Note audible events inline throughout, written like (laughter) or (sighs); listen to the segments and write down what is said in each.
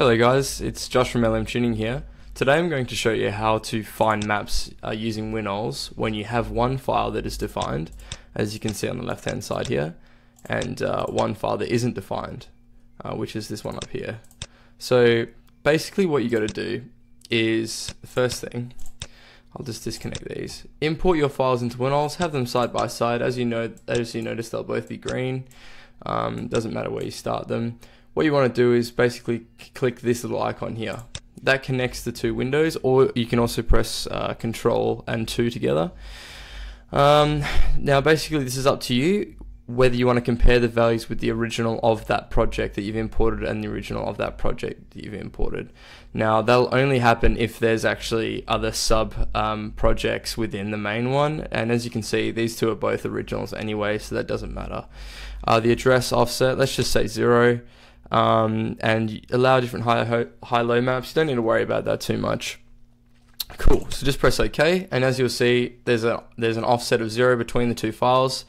Hello guys, it's Josh from LM Tuning here. Today I'm going to show you how to find maps uh, using WinOls when you have one file that is defined, as you can see on the left hand side here, and uh, one file that isn't defined, uh, which is this one up here. So basically what you got to do is, first thing, I'll just disconnect these. Import your files into WinOls, have them side by side. As you know, as you notice, they'll both be green. Um, doesn't matter where you start them. What you want to do is basically click this little icon here. That connects the two windows, or you can also press uh, Control and 2 together. Um, now, basically, this is up to you whether you want to compare the values with the original of that project that you've imported and the original of that project that you've imported. Now, that'll only happen if there's actually other sub um, projects within the main one. And as you can see, these two are both originals anyway, so that doesn't matter. Uh, the address offset, let's just say zero. Um, and allow different high, high low maps. You don't need to worry about that too much. Cool. So just press OK, and as you'll see, there's a there's an offset of zero between the two files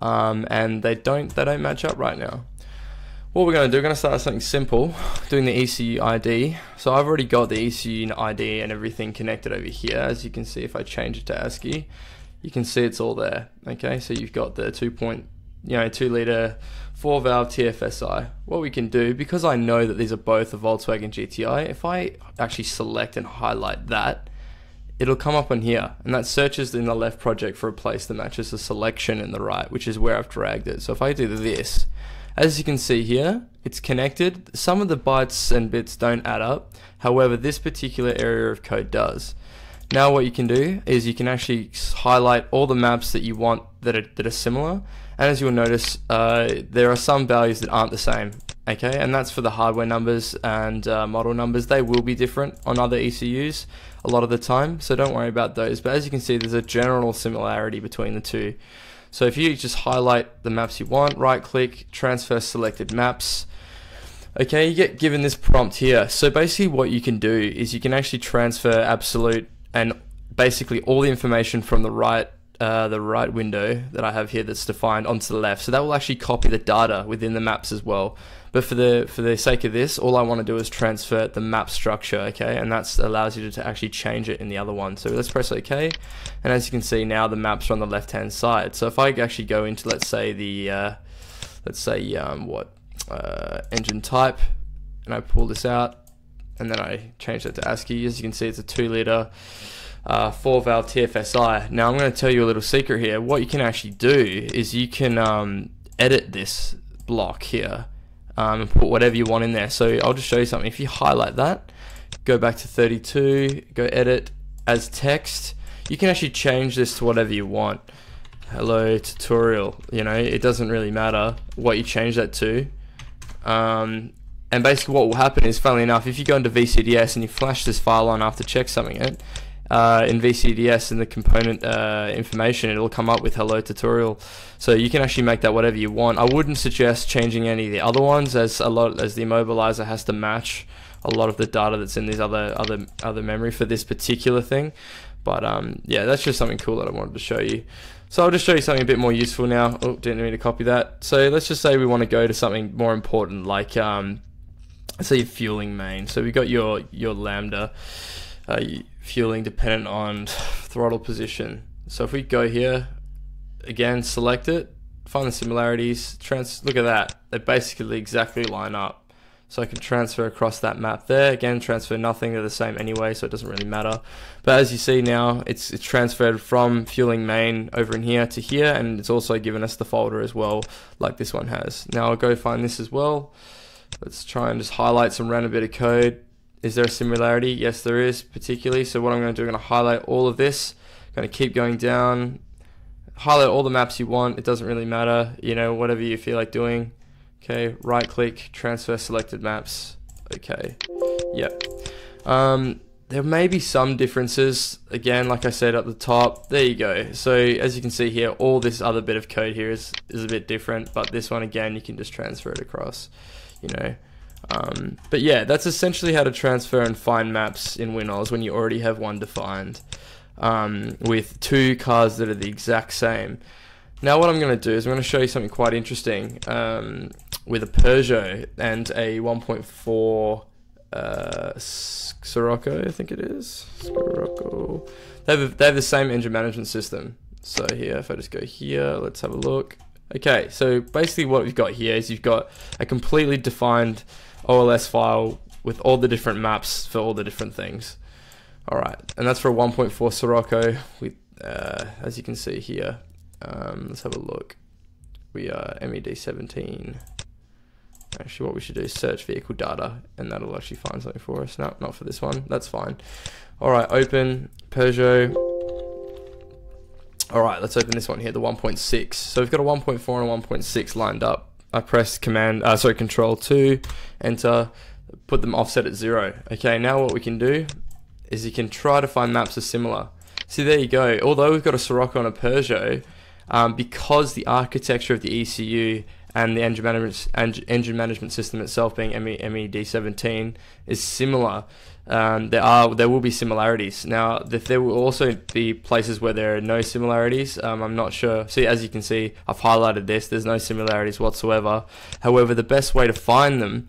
um, and they don't they don't match up right now. What we're going to do, we're going to start something simple, doing the ECU ID. So I've already got the ECU ID and everything connected over here. As you can see, if I change it to ASCII, you can see it's all there. Okay, so you've got the 2 point, you know, 2 liter 4 valve TFSI. What we can do, because I know that these are both a Volkswagen GTI, if I actually select and highlight that, it'll come up on here. And that searches in the left project for a place that matches the selection in the right which is where I've dragged it. So if I do this as you can see here it's connected. Some of the bytes and bits don't add up. However this particular area of code does. Now what you can do is you can actually highlight all the maps that you want that are, that are similar and as you'll notice uh, there are some values that aren't the same okay? And that's for the hardware numbers and uh, model numbers. They will be different on other ECUs a lot of the time so don't worry about those. But as you can see there's a general similarity between the two. So if you just highlight the maps you want right click transfer selected maps okay? You get given this prompt here. So basically what you can do is you can actually transfer absolute and basically all the information from the right uh, the right window that I have here that's defined onto the left. So that will actually copy the data within the maps as well. But for the for the sake of this, all I want to do is transfer the map structure, okay? And that allows you to actually change it in the other one. So let's press OK. And as you can see now, the maps are on the left-hand side. So if I actually go into, let's say, the, uh, let's say, um, what, uh, engine type, and I pull this out, and then I change that to ASCII, as you can see, it's a 2 liter uh, 4 valve TFSI. Now I'm going to tell you a little secret here. What you can actually do is you can um, edit this block here um, and put whatever you want in there. So I'll just show you something. If you highlight that, go back to 32, go edit as text, you can actually change this to whatever you want. Hello tutorial, you know, it doesn't really matter what you change that to. Um, and basically what will happen is, funnily enough, if you go into VCDS and you flash this file on after check something it, uh, in VCDS in the component uh, information, it'll come up with hello tutorial. So you can actually make that whatever you want. I wouldn't suggest changing any of the other ones as a lot as the immobilizer has to match a lot of the data that's in these other other other memory for this particular thing. But um, yeah, that's just something cool that I wanted to show you. So I'll just show you something a bit more useful now. Oh, didn't mean to copy that. So let's just say we want to go to something more important, like um, let's say fueling main. So we've got your your lambda uh, fueling dependent on (sighs) throttle position. So if we go here, again, select it, find the similarities, trans look at that. They basically exactly line up. So I can transfer across that map there. Again, transfer nothing, they're the same anyway, so it doesn't really matter. But as you see now, it's, it's transferred from fueling main over in here to here, and it's also given us the folder as well, like this one has. Now I'll go find this as well. Let's try and just highlight some random bit of code. Is there a similarity? Yes, there is, particularly. So what I'm going to do, I'm going to highlight all of this. I'm going to keep going down. Highlight all the maps you want. It doesn't really matter. You know, whatever you feel like doing. Okay, right click, transfer selected maps. Okay, yep. Um, there may be some differences. Again, like I said at the top, there you go. So as you can see here, all this other bit of code here is, is a bit different, but this one again, you can just transfer it across, you know. Um, but yeah, that's essentially how to transfer and find maps in WinOls when you already have one defined um, with two cars that are the exact same. Now what I'm going to do is I'm going to show you something quite interesting um, with a Peugeot and a 1.4 uh, Scirocco, I think it is. Scirocco. They have, they have the same engine management system. So here, if I just go here, let's have a look. Okay, so basically what we've got here is you've got a completely defined OLS file with all the different maps for all the different things. All right, and that's for a 1.4 Scirocco. We, uh, as you can see here, um, let's have a look. We are MED17. Actually, what we should do is search vehicle data, and that'll actually find something for us. No, not for this one. That's fine. All right, open Peugeot. All right, let's open this one here, the 1.6. So we've got a 1.4 and a 1.6 lined up. I press command, uh, sorry, control 2, enter, put them offset at 0. Okay, now what we can do is you can try to find maps that are similar. See, there you go. Although we've got a Scirocco and a Peugeot, um, because the architecture of the ECU and the engine management, engine management system itself being ME, MED17 is similar, um, there are there will be similarities. Now, there will also be places where there are no similarities. Um, I'm not sure. See, as you can see, I've highlighted this. There's no similarities whatsoever. However, the best way to find them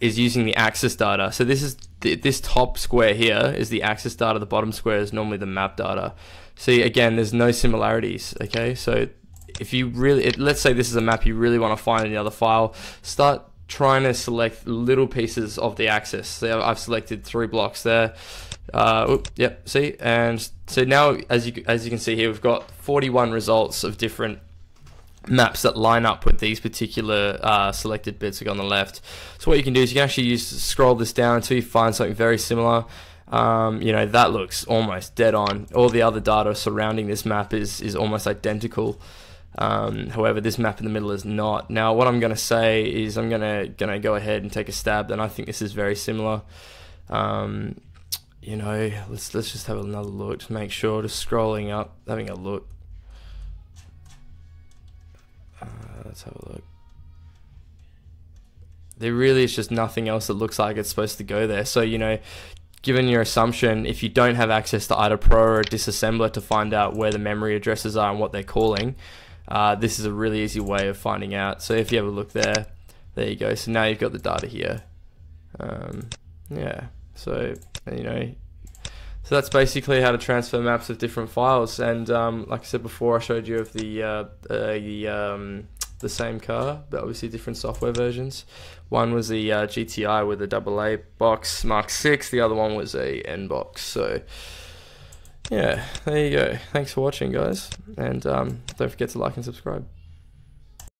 is using the axis data. So this is this top square here is the axis data. The bottom square is normally the map data. See, again, there's no similarities. Okay, so if you really, it, let's say this is a map you really want to find in the other file, start trying to select little pieces of the axis. So I've selected three blocks there. Uh, yep, see, and so now as you as you can see here, we've got 41 results of different maps that line up with these particular uh, selected bits on the left. So what you can do is you can actually use scroll this down until you find something very similar. Um, you know that looks almost dead on. All the other data surrounding this map is is almost identical. Um, however, this map in the middle is not. Now, what I'm going to say is I'm going to going to go ahead and take a stab, and I think this is very similar. Um, you know, let's let's just have another look to make sure. Just scrolling up, having a look. Uh, let's have a look. There really is just nothing else that looks like it's supposed to go there. So you know, given your assumption, if you don't have access to IDA Pro or a disassembler to find out where the memory addresses are and what they're calling, uh, this is a really easy way of finding out. So if you have a look there, there you go. So now you've got the data here. Um, yeah, so, you know, so that's basically how to transfer maps of different files. And um, like I said before, I showed you of the, uh, uh, the, um, the same car, but obviously different software versions. One was the uh, GTI with a AA box Mark 6, the other one was a N box. So, yeah, there you go. Thanks for watching, guys. And um, don't forget to like and subscribe.